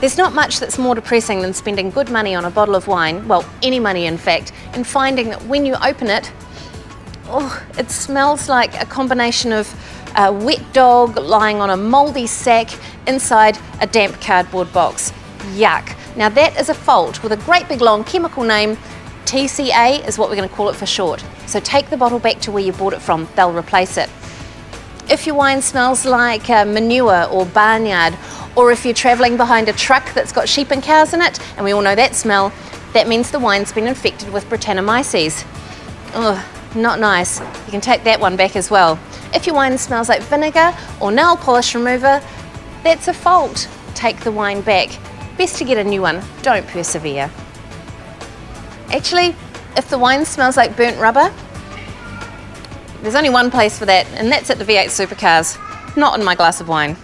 There's not much that's more depressing than spending good money on a bottle of wine, well, any money in fact, and finding that when you open it, oh, it smells like a combination of a wet dog lying on a mouldy sack inside a damp cardboard box. Yuck. Now that is a fault with a great big long chemical name. TCA is what we're going to call it for short. So take the bottle back to where you bought it from, they'll replace it. If your wine smells like uh, manure or barnyard or if you're travelling behind a truck that's got sheep and cows in it, and we all know that smell, that means the wine's been infected with Brettanomyces. Ugh, not nice. You can take that one back as well. If your wine smells like vinegar or nail polish remover, that's a fault. Take the wine back. Best to get a new one, don't persevere. Actually, if the wine smells like burnt rubber, there's only one place for that, and that's at the V8 Supercars, not in my glass of wine.